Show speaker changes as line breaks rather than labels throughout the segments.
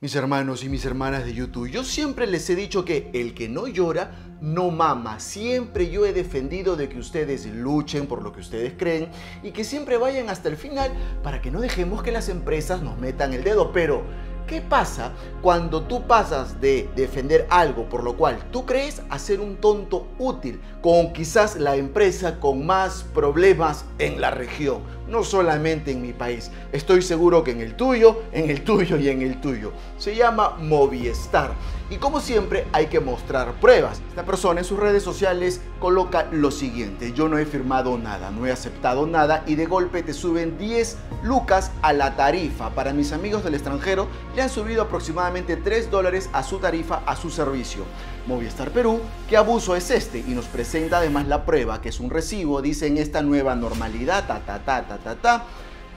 Mis hermanos y mis hermanas de YouTube, yo siempre les he dicho que el que no llora no mama. Siempre yo he defendido de que ustedes luchen por lo que ustedes creen y que siempre vayan hasta el final para que no dejemos que las empresas nos metan el dedo. Pero ¿Qué pasa cuando tú pasas de defender algo por lo cual tú crees a ser un tonto útil con quizás la empresa con más problemas en la región? No solamente en mi país, estoy seguro que en el tuyo, en el tuyo y en el tuyo. Se llama Movistar. Y como siempre hay que mostrar pruebas. Esta persona en sus redes sociales coloca lo siguiente, yo no he firmado nada, no he aceptado nada y de golpe te suben 10 lucas a la tarifa. Para mis amigos del extranjero le han subido aproximadamente 3 dólares a su tarifa a su servicio. Movistar Perú, ¿qué abuso es este? Y nos presenta además la prueba, que es un recibo, dice en esta nueva normalidad, ta ta ta ta ta ta,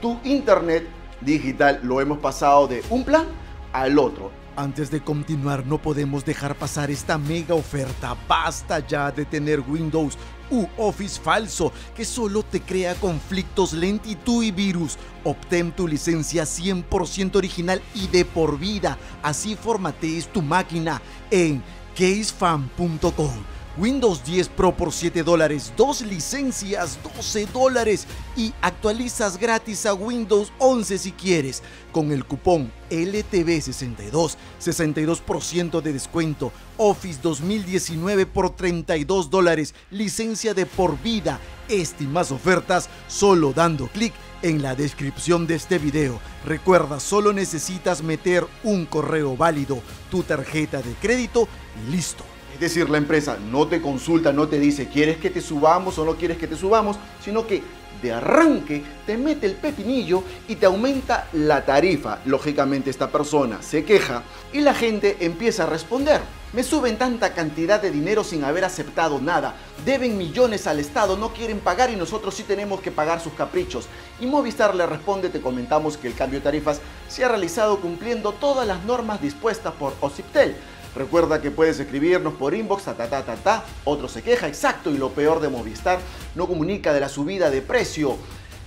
tu internet digital lo hemos pasado de un plan al otro
antes de continuar, no podemos dejar pasar esta mega oferta. Basta ya de tener Windows u Office falso que solo te crea conflictos, lentitud y virus. Obtén tu licencia 100% original y de por vida. Así formatees tu máquina en casefan.com. Windows 10 Pro por 7 dólares, dos licencias 12 dólares y actualizas gratis a Windows 11 si quieres. Con el cupón LTV62, 62% de descuento, Office 2019 por 32 dólares, licencia de por vida. Y más ofertas solo dando clic en la descripción de este video. Recuerda, solo necesitas meter un correo válido, tu tarjeta de crédito y listo
es decir, la empresa no te consulta, no te dice, ¿quieres que te subamos o no quieres que te subamos? Sino que de arranque te mete el pepinillo y te aumenta la tarifa. Lógicamente esta persona se queja y la gente empieza a responder. Me suben tanta cantidad de dinero sin haber aceptado nada. Deben millones al Estado, no quieren pagar y nosotros sí tenemos que pagar sus caprichos. Y Movistar le responde, te comentamos que el cambio de tarifas se ha realizado cumpliendo todas las normas dispuestas por OCIPTEL. Recuerda que puedes escribirnos por inbox, ta ta ta ta ta. Otro se queja, exacto, y lo peor de Movistar, no comunica de la subida de precio.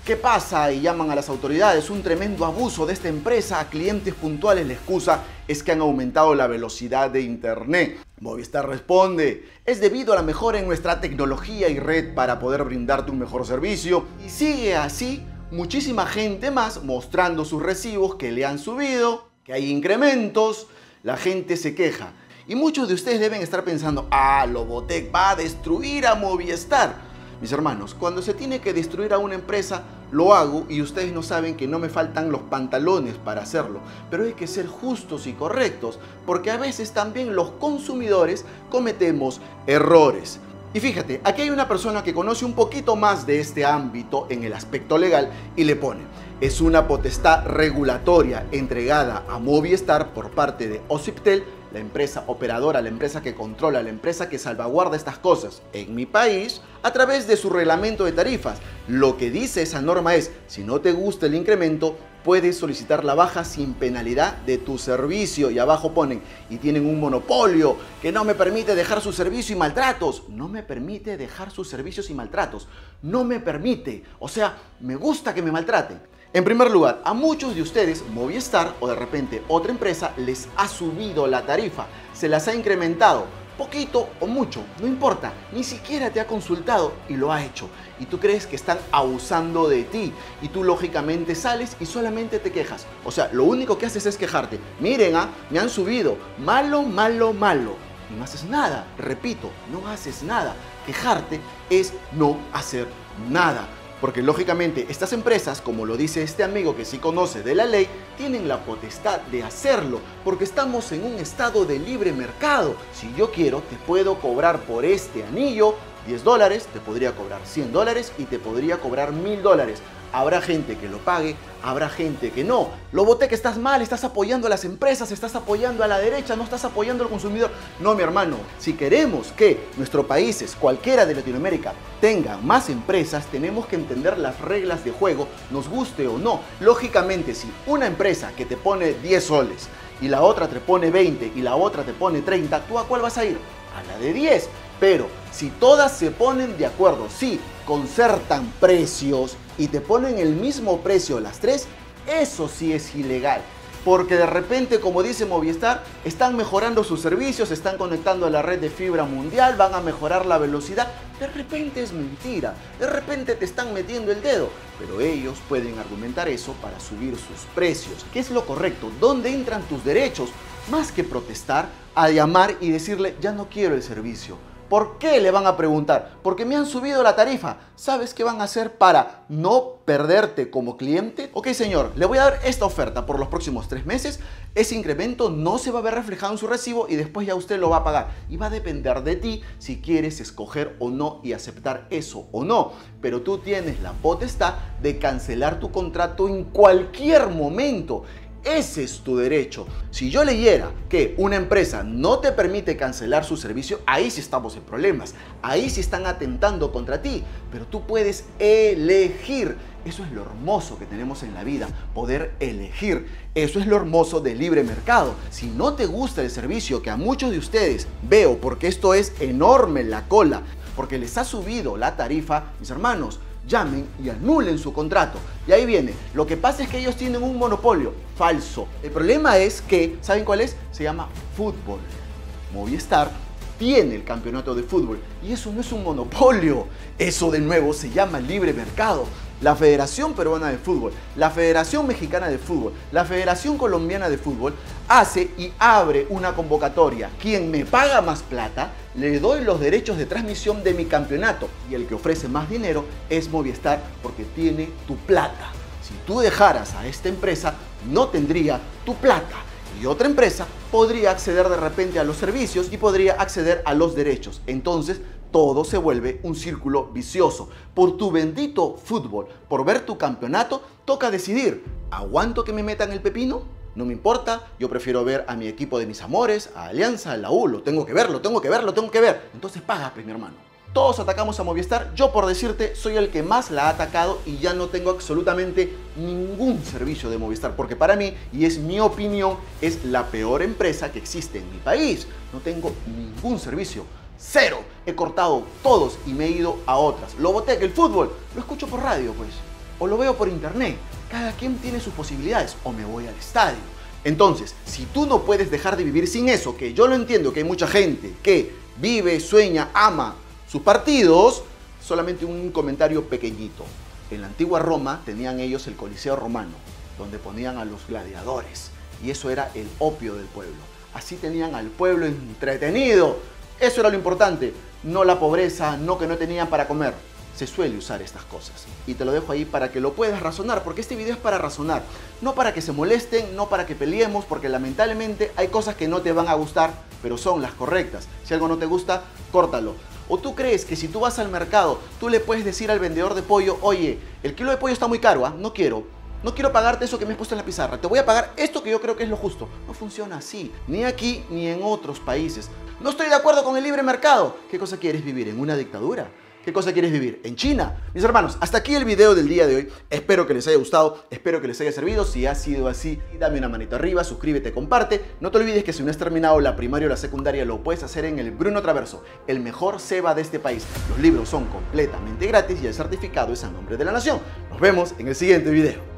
¿Qué pasa? Y llaman a las autoridades. Un tremendo abuso de esta empresa. A clientes puntuales la excusa es que han aumentado la velocidad de Internet. Movistar responde, es debido a la mejora en nuestra tecnología y red para poder brindarte un mejor servicio. Y sigue así muchísima gente más mostrando sus recibos que le han subido, que hay incrementos, la gente se queja. Y muchos de ustedes deben estar pensando, ah, Lobotec va a destruir a Movistar. Mis hermanos, cuando se tiene que destruir a una empresa, lo hago y ustedes no saben que no me faltan los pantalones para hacerlo. Pero hay que ser justos y correctos, porque a veces también los consumidores cometemos errores. Y fíjate, aquí hay una persona que conoce un poquito más de este ámbito en el aspecto legal y le pone, es una potestad regulatoria entregada a Movistar por parte de Ociptel, la empresa operadora, la empresa que controla, la empresa que salvaguarda estas cosas en mi país, a través de su reglamento de tarifas. Lo que dice esa norma es, si no te gusta el incremento, puedes solicitar la baja sin penalidad de tu servicio. Y abajo ponen, y tienen un monopolio que no me permite dejar su servicio y maltratos. No me permite dejar sus servicios y maltratos. No me permite. O sea, me gusta que me maltraten. En primer lugar, a muchos de ustedes Movistar o de repente otra empresa les ha subido la tarifa, se las ha incrementado, poquito o mucho, no importa, ni siquiera te ha consultado y lo ha hecho. Y tú crees que están abusando de ti y tú lógicamente sales y solamente te quejas. O sea, lo único que haces es quejarte. Miren, ah, me han subido, malo, malo, malo. Y no haces nada, repito, no haces nada. Quejarte es no hacer nada. Porque lógicamente estas empresas, como lo dice este amigo que sí conoce de la ley, tienen la potestad de hacerlo, porque estamos en un estado de libre mercado. Si yo quiero, te puedo cobrar por este anillo 10 dólares, te podría cobrar 100 dólares y te podría cobrar 1000 dólares. Habrá gente que lo pague, habrá gente que no. Lo que estás mal, estás apoyando a las empresas, estás apoyando a la derecha, no estás apoyando al consumidor. No, mi hermano, si queremos que nuestros países, cualquiera de Latinoamérica, tenga más empresas, tenemos que entender las reglas de juego, nos guste o no. Lógicamente, si una empresa que te pone 10 soles y la otra te pone 20 y la otra te pone 30, ¿tú a cuál vas a ir? A la de 10. Pero si todas se ponen de acuerdo, si concertan precios y te ponen el mismo precio las tres, eso sí es ilegal. porque de repente, como dice Movistar, están mejorando sus servicios, están conectando a la red de fibra mundial, van a mejorar la velocidad. De repente es mentira, de repente te están metiendo el dedo, pero ellos pueden argumentar eso para subir sus precios. ¿Qué es lo correcto? ¿Dónde entran tus derechos? Más que protestar, a llamar y decirle, ya no quiero el servicio ¿Por qué le van a preguntar? Porque me han subido la tarifa. ¿Sabes qué van a hacer para no perderte como cliente? Ok, señor, le voy a dar esta oferta por los próximos tres meses. Ese incremento no se va a ver reflejado en su recibo y después ya usted lo va a pagar. Y va a depender de ti si quieres escoger o no y aceptar eso o no. Pero tú tienes la potestad de cancelar tu contrato en cualquier momento. Ese es tu derecho. Si yo leyera que una empresa no te permite cancelar su servicio, ahí sí estamos en problemas. Ahí sí están atentando contra ti. Pero tú puedes elegir. Eso es lo hermoso que tenemos en la vida, poder elegir. Eso es lo hermoso del libre mercado. Si no te gusta el servicio que a muchos de ustedes veo, porque esto es enorme la cola, porque les ha subido la tarifa, mis hermanos, llamen y anulen su contrato. Y ahí viene, lo que pasa es que ellos tienen un monopolio falso. El problema es que, ¿saben cuál es? Se llama fútbol. Movistar tiene el campeonato de fútbol y eso no es un monopolio. Eso de nuevo se llama libre mercado la Federación Peruana de Fútbol, la Federación Mexicana de Fútbol, la Federación Colombiana de Fútbol hace y abre una convocatoria. Quien me paga más plata, le doy los derechos de transmisión de mi campeonato. Y el que ofrece más dinero es Movistar porque tiene tu plata. Si tú dejaras a esta empresa, no tendría tu plata. Y otra empresa podría acceder de repente a los servicios y podría acceder a los derechos. Entonces, todo se vuelve un círculo vicioso. Por tu bendito fútbol, por ver tu campeonato, toca decidir, ¿aguanto que me metan el pepino? No me importa, yo prefiero ver a mi equipo de mis amores, a Alianza, a la U, lo tengo que ver, lo tengo que ver, lo tengo que ver. Entonces paga, pues, mi hermano. Todos atacamos a Movistar, yo por decirte soy el que más la ha atacado y ya no tengo absolutamente ningún servicio de Movistar, porque para mí, y es mi opinión, es la peor empresa que existe en mi país. No tengo ningún servicio. Cero. He cortado todos y me he ido a otras. Lo boté que el fútbol lo escucho por radio, pues. O lo veo por internet. Cada quien tiene sus posibilidades. O me voy al estadio. Entonces, si tú no puedes dejar de vivir sin eso, que yo lo entiendo que hay mucha gente que vive, sueña, ama sus partidos, solamente un comentario pequeñito. En la antigua Roma tenían ellos el Coliseo Romano, donde ponían a los gladiadores. Y eso era el opio del pueblo. Así tenían al pueblo entretenido eso era lo importante, no la pobreza, no que no tenían para comer. Se suele usar estas cosas. Y te lo dejo ahí para que lo puedas razonar, porque este video es para razonar. No para que se molesten, no para que peleemos, porque lamentablemente hay cosas que no te van a gustar, pero son las correctas. Si algo no te gusta, córtalo. ¿O tú crees que si tú vas al mercado, tú le puedes decir al vendedor de pollo, oye, el kilo de pollo está muy caro, ¿ah? no quiero, no quiero pagarte eso que me has puesto en la pizarra, te voy a pagar esto que yo creo que es lo justo. No funciona así, ni aquí ni en otros países. No estoy de acuerdo con el libre mercado. ¿Qué cosa quieres vivir? ¿En una dictadura? ¿Qué cosa quieres vivir? ¿En China? Mis hermanos, hasta aquí el video del día de hoy. Espero que les haya gustado, espero que les haya servido. Si ha sido así, dame una manito arriba, suscríbete, comparte. No te olvides que si no has terminado la primaria o la secundaria, lo puedes hacer en el Bruno Traverso, el mejor SEBA de este país. Los libros son completamente gratis y el certificado es a nombre de la nación. Nos vemos en el siguiente video.